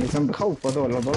لازم بخوف هذول هذول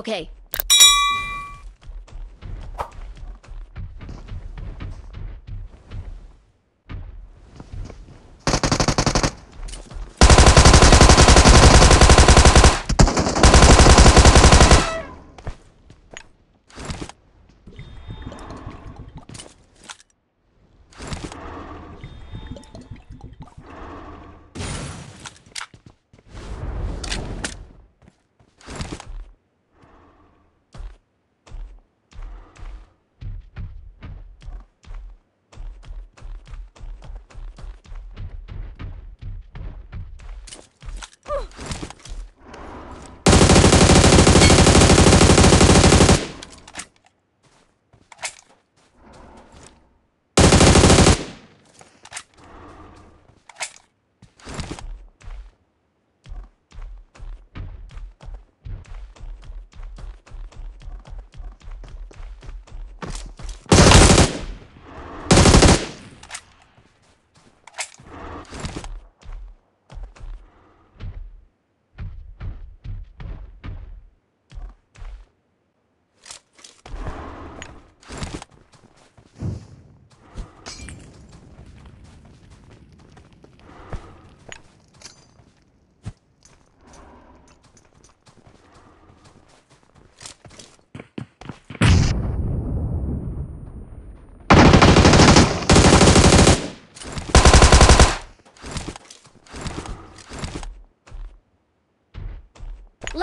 Okay.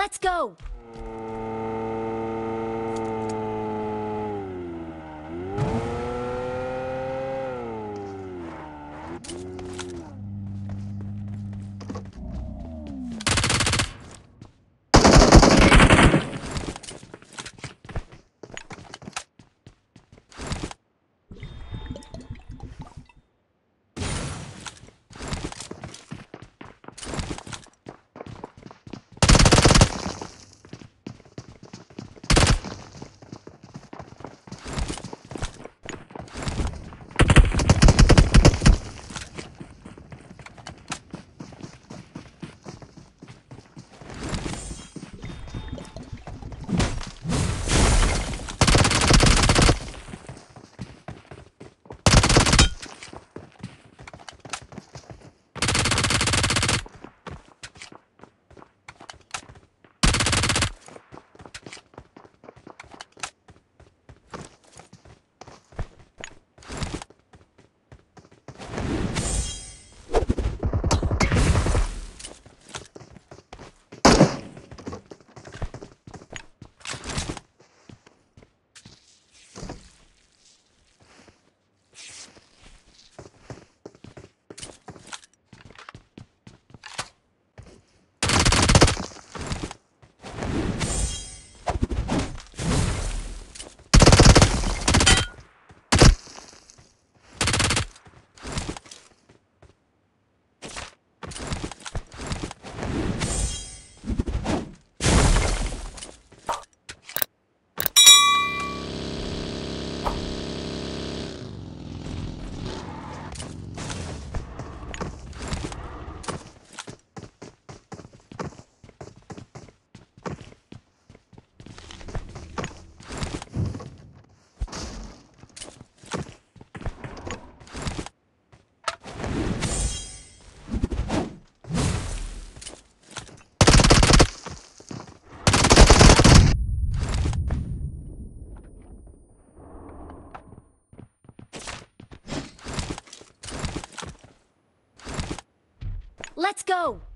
Let's go. Go.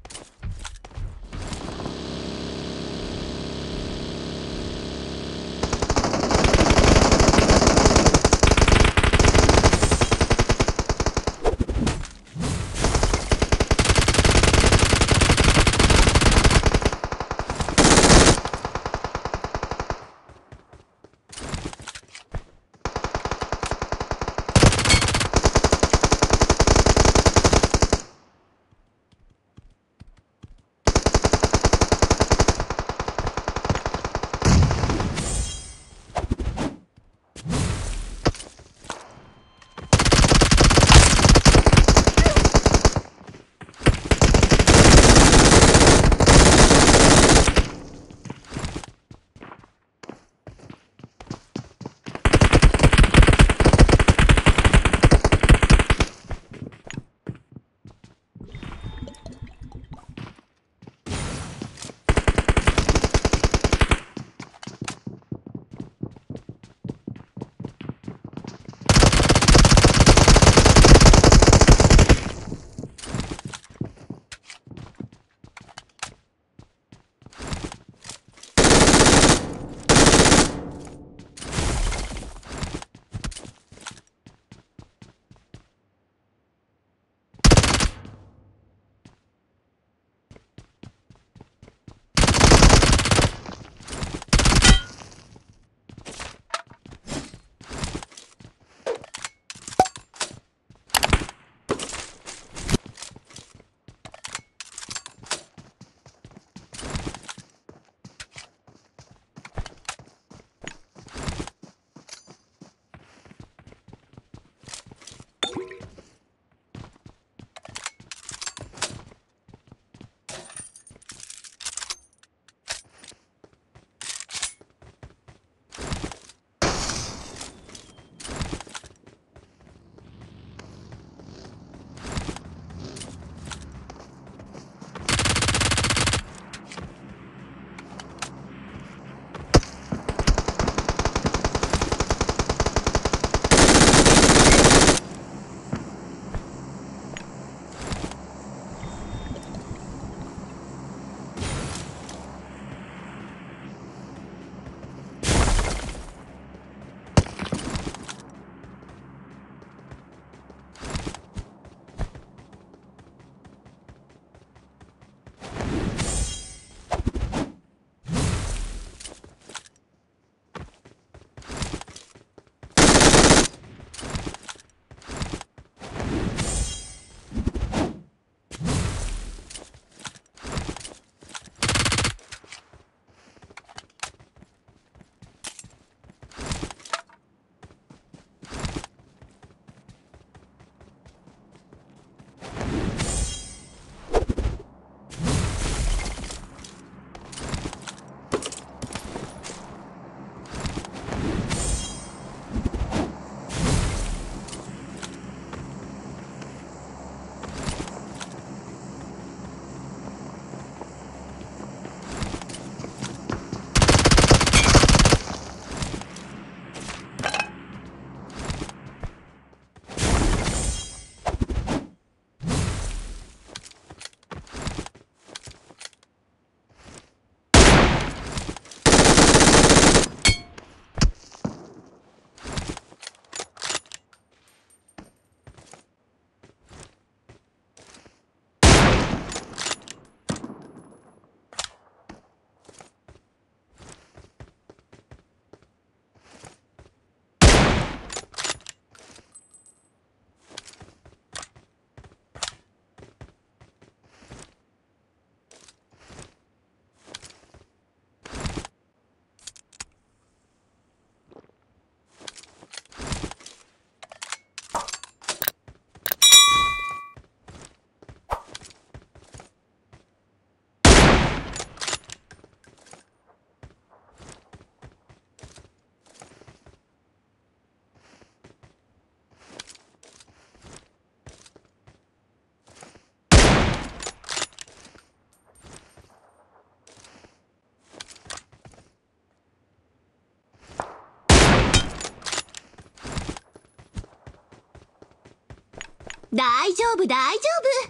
大丈夫大丈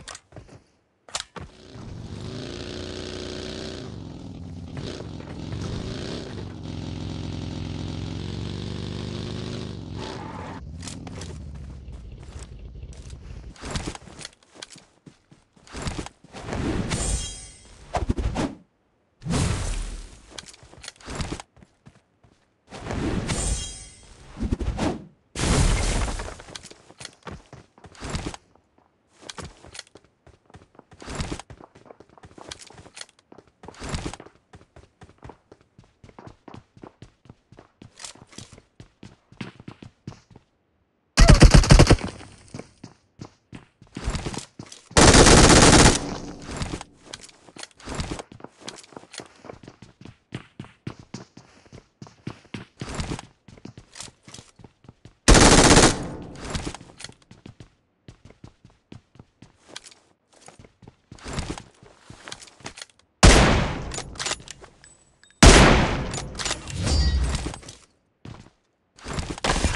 夫。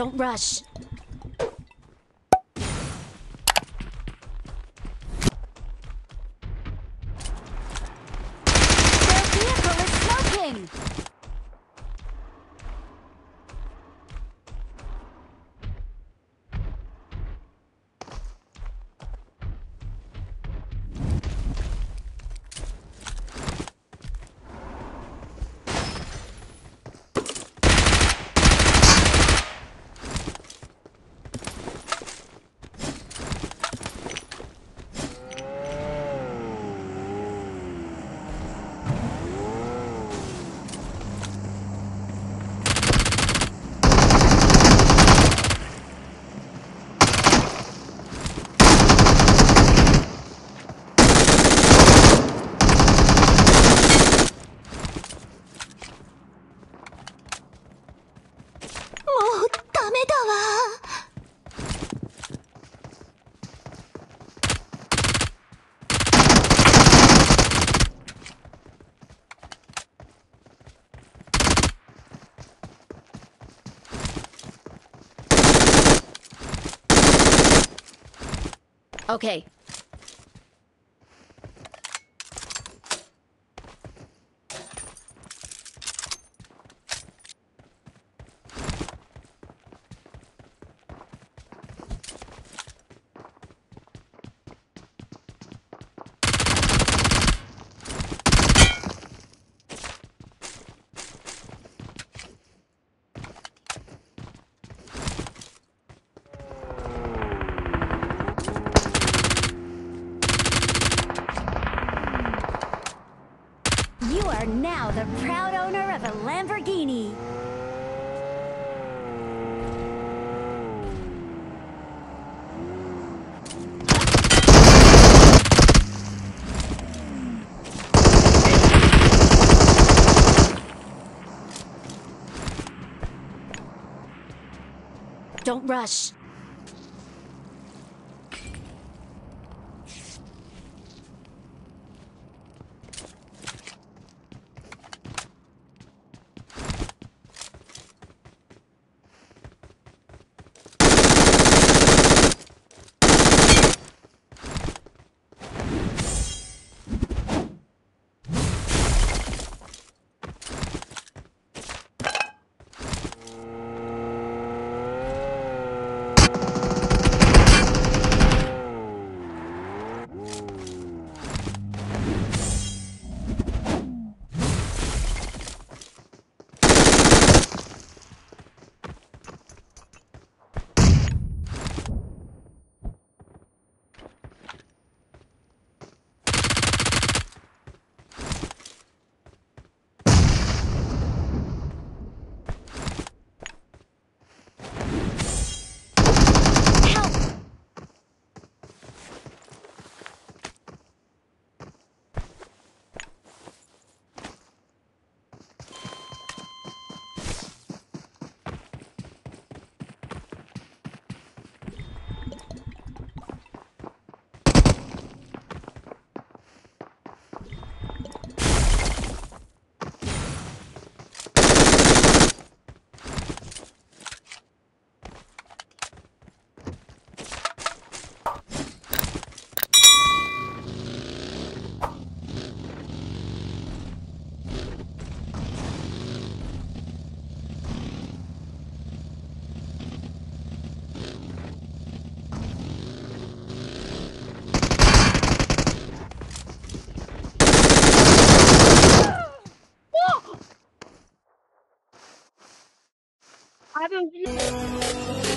Don't rush. Okay. Are now the proud owner of a Lamborghini. Don't rush. Maravilhoso!